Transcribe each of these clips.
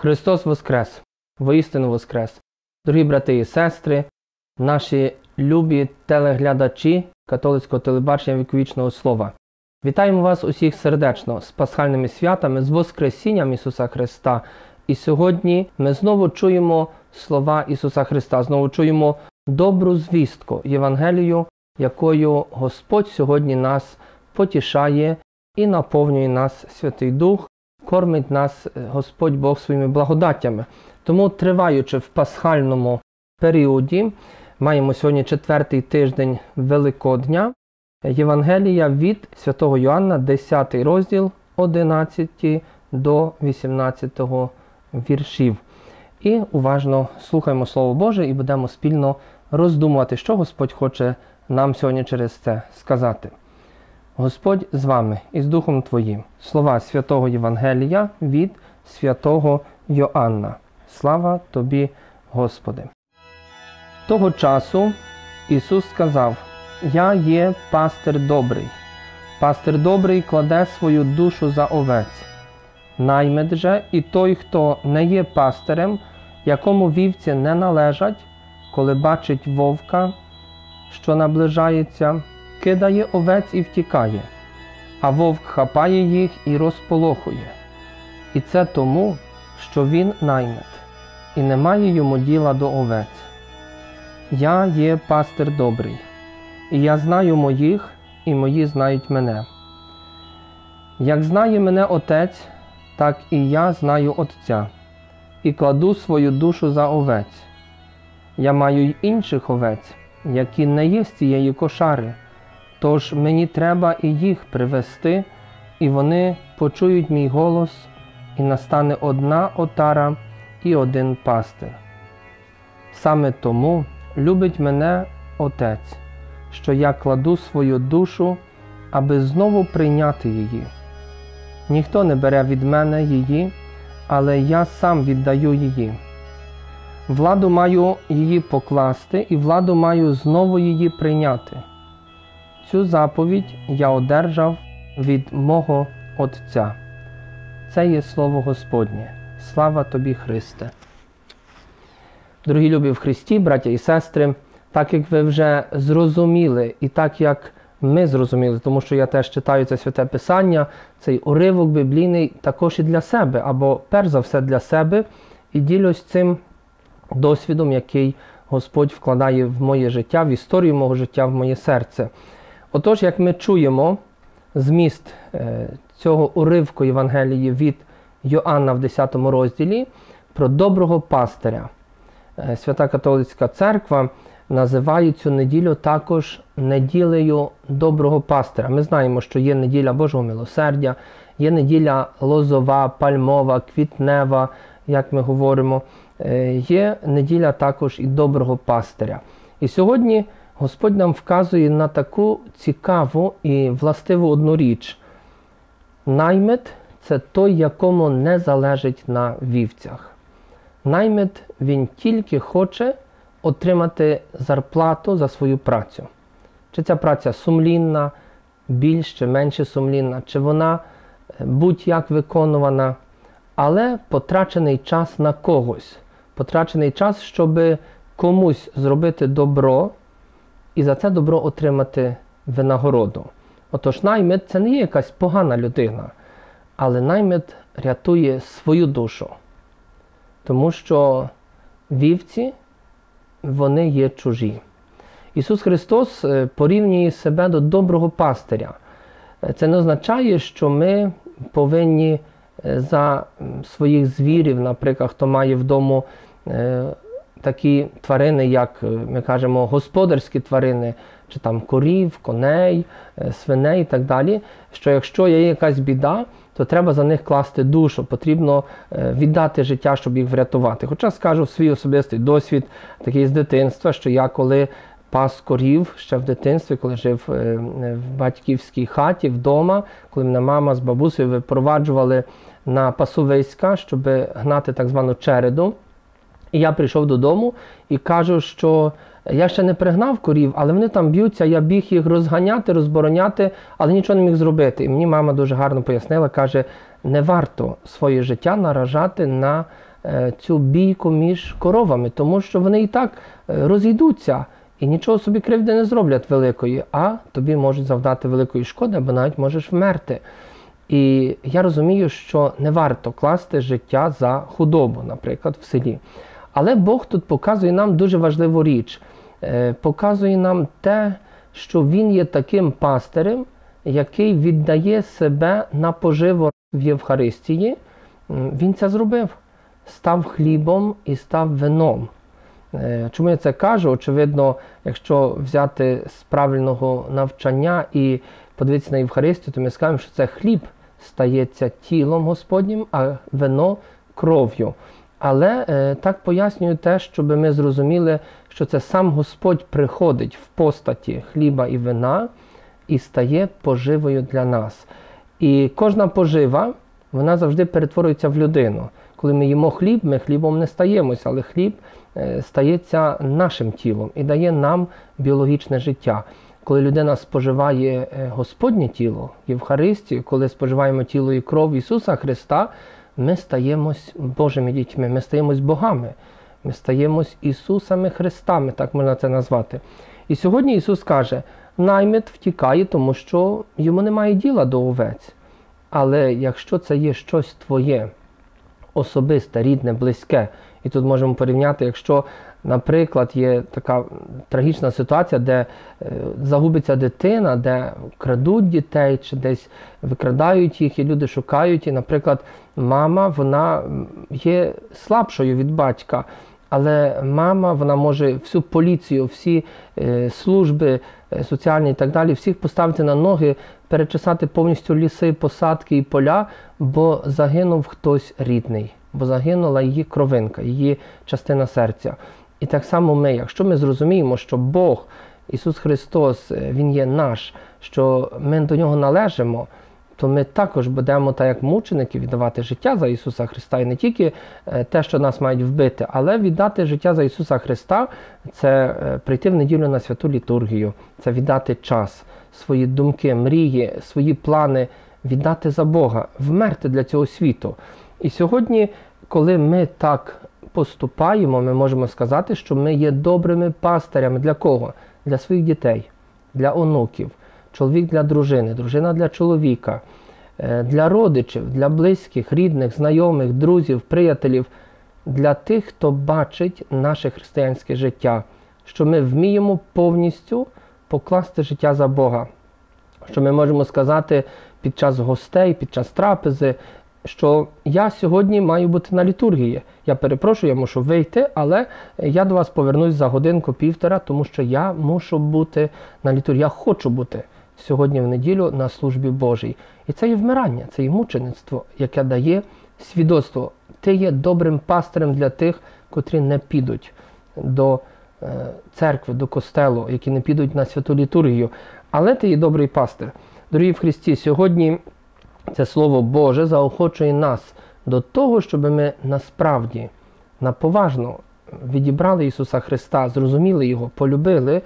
Христос Воскрес! Воістину Воскрес! Дорогі брати і сестри, наші любі телеглядачі католицького телебачення віковічного слова. Вітаємо вас усіх сердечно з пасхальними святами, з Воскресінням Ісуса Христа. І сьогодні ми знову чуємо слова Ісуса Христа, знову чуємо добру звістку Євангелію, якою Господь сьогодні нас потішає і наповнює нас Святий Дух, кормить нас е, Господь Бог своїми благодаттями. Тому, триваючи в пасхальному періоді, маємо сьогодні четвертий тиждень Великодня, Євангелія від святого Йоанна, 10 розділ 11 до 18 віршів. І уважно слухаємо Слово Боже і будемо спільно роздумувати, що Господь хоче нам сьогодні через це сказати. Господь з вами і з Духом Твоїм. Слова святого Євангелія від святого Йоанна. Слава тобі, Господи. Того часу Ісус сказав: Я є пастир добрий. Пастир добрий кладе свою душу за овець. Наймед же і той, хто не є пастирем, якому вівці не належать, коли бачить вовка, що наближається, кидає овець і втікає, а вовк хапає їх і розполохує. І це тому, що він наймет, і немає йому діла до овець. Я є пастир добрий, і я знаю моїх, і мої знають мене. Як знає мене Отець, так і я знаю Отця, і кладу свою душу за овець. Я маю й інших овець, які не є з цієї кошари, тож мені треба і їх привести, і вони почують мій голос, і настане одна отара і один пастир. Саме тому любить мене Отець, що я кладу свою душу, аби знову прийняти її. Ніхто не бере від мене її, але я сам віддаю її. Владу маю її покласти, і владу маю знову її прийняти. Цю заповідь я одержав від мого Отця. Це є Слово Господнє. Слава тобі, Христе! Дорогі любі в Христі, браття і сестри, так як ви вже зрозуміли, і так як ми зрозуміли, тому що я теж читаю це святе Писання, цей уривок біблійний також і для себе, або перш за все для себе, і ділюсь цим досвідом, який Господь вкладає в моє життя, в історію мого життя, в моє серце. Отож, як ми чуємо зміст цього уривку Євангелії від Йоанна в 10 розділі про доброго пастиря. Свята Католицька Церква називає цю неділю також неділею доброго пастиря. Ми знаємо, що є неділя Божого милосердя, є неділя лозова, пальмова, квітнева, як ми говоримо, є неділя також і доброго пастиря. І сьогодні Господь нам вказує на таку цікаву і властиву одну річ. Наймит це той, якому не залежить на вівцях. Наймит він тільки хоче отримати зарплату за свою працю. Чи ця праця сумлінна, більш чи менше сумлінна, чи вона будь-як виконувана, але потрачений час на когось, потрачений час, щоб комусь зробити добро і за це добро отримати винагороду. Отож, наймит це не є якась погана людина, але наймит рятує свою душу. Тому що вівці вони є чужі. Ісус Христос порівнює себе до доброго пастиря. Це не означає, що ми повинні за своїх звірів, наприклад, хто має вдома такі тварини, як ми кажемо, господарські тварини, чи там корів, коней, свиней і так далі. Що якщо є якась біда, то треба за них класти душу, потрібно віддати життя, щоб їх врятувати. Хоча скажу свій особистий досвід, такий з дитинства, що я коли пас корів ще в дитинстві, коли жив в батьківській хаті вдома, коли мене мама з бабусею випроваджували на пасовиська, щоб гнати так звану череду. І я прийшов додому і кажу, що я ще не пригнав корів, але вони там б'ються, я біг їх розганяти, розбороняти, але нічого не міг зробити. І мені мама дуже гарно пояснила, каже, не варто своє життя наражати на е, цю бійку між коровами, тому що вони і так е, розійдуться і нічого собі кривди не зроблять великої, а тобі можуть завдати великої шкоди, або навіть можеш вмерти. І я розумію, що не варто класти життя за худобу, наприклад, в селі. Але Бог тут показує нам дуже важливу річ, е, показує нам те, що Він є таким пастирем, який віддає себе на поживу в Євхаристії. Він це зробив, став хлібом і став вином. Е, чому я це кажу? Очевидно, якщо взяти з правильного навчання і подивитися на Євхаристію, то ми скажемо, що це хліб стається тілом Господнім, а вино кров'ю. Але е, так пояснюю те, щоб ми зрозуміли, що це сам Господь приходить в постаті хліба і вина і стає поживою для нас. І кожна пожива вона завжди перетворюється в людину. Коли ми їмо хліб, ми хлібом не стаємося, але хліб е, стається нашим тілом і дає нам біологічне життя. Коли людина споживає е, Господнє тіло Євхаристію, коли споживаємо тіло і кров Ісуса Христа, ми стаємось Божими дітьми, ми стаємось богами, ми стаємось Ісусами Христами, так можна це назвати. І сьогодні Ісус каже, наймит втікає, тому що йому немає діла до овець. Але якщо це є щось твоє, особисте, рідне, близьке, і тут можемо порівняти, якщо, наприклад, є така трагічна ситуація, де е, загубиться дитина, де крадуть дітей, чи десь викрадають їх, і люди шукають. І, наприклад, мама вона є слабшою від батька. Але мама вона може всю поліцію, всі е, служби е, соціальні і так далі, всіх поставити на ноги, перечесати повністю ліси, посадки і поля, бо загинув хтось рідний, бо загинула її кровинка, її частина серця. І так само ми, якщо ми зрозуміємо, що Бог, Ісус Христос, е, Він є наш, що ми до Нього належимо то ми також будемо, так як мученики, віддавати життя за Ісуса Христа. І не тільки е, те, що нас мають вбити, але віддати життя за Ісуса Христа це е, прийти в неділю на святу літургію, це віддати час, свої думки, мрії, свої плани, віддати за Бога, вмерти для цього світу. І сьогодні, коли ми так поступаємо, ми можемо сказати, що ми є добрими пастирями для кого? Для своїх дітей, для онуків чоловік для дружини, дружина для чоловіка, е, для родичів, для близьких, рідних, знайомих, друзів, приятелів, для тих, хто бачить наше християнське життя, що ми вміємо повністю покласти життя за Бога. Що ми можемо сказати під час гостей, під час трапези, що я сьогодні маю бути на літургії. Я перепрошую, я мушу вийти, але я до вас повернусь за годинку-півтора, тому що я мушу бути на літургії. Я хочу бути сьогодні в неділю на службі Божій. І це є вмирання, це є мучеництво, яке дає свідоцтво. Ти є добрим пастирем для тих, котрі не підуть до е, церкви, до костелу, які не підуть на святу літургію. Але ти є добрий пастир. Дорогі в Христі, сьогодні це Слово Боже заохочує нас до того, щоб ми насправді наповажно відібрали Ісуса Христа, зрозуміли Його, полюбили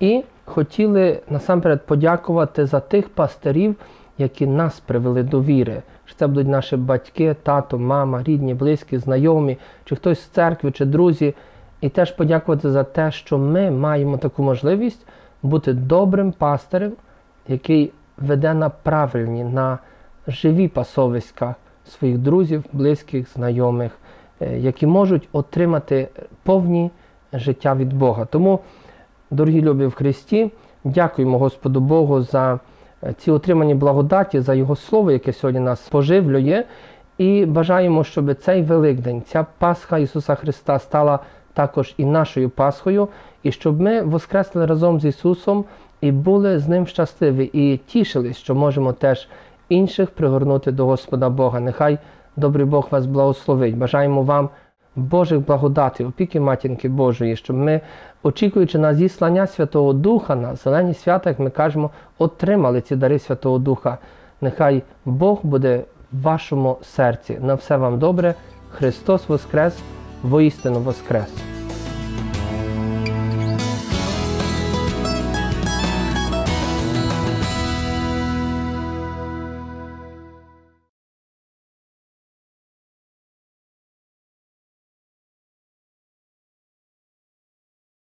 і хотіли насамперед подякувати за тих пастирів, які нас привели до віри. Чи це будуть наші батьки, тато, мама, рідні, близькі, знайомі, чи хтось з церкви, чи друзі. І теж подякувати за те, що ми маємо таку можливість бути добрим пастирем, який веде на правильні, на живі пасовиська своїх друзів, близьких, знайомих, е, які можуть отримати повні життя від Бога. Тому Дорогі любі в Христі, дякуємо Господу Богу за е, ці отримані благодаті, за Його Слово, яке сьогодні нас поживлює. І бажаємо, щоб цей Великдень, ця Пасха Ісуса Христа стала також і нашою Пасхою, і щоб ми воскресли разом з Ісусом і були з Ним щасливі, і тішились, що можемо теж інших пригорнути до Господа Бога. Нехай добрий Бог вас благословить. Бажаємо вам. Божих благодати, опіки матінки Божої, щоб ми, очікуючи на зіслання Святого Духа, на зелені свята, як ми кажемо, отримали ці дари Святого Духа. Нехай Бог буде в вашому серці. На все вам добре. Христос Воскрес, воістину Воскрес!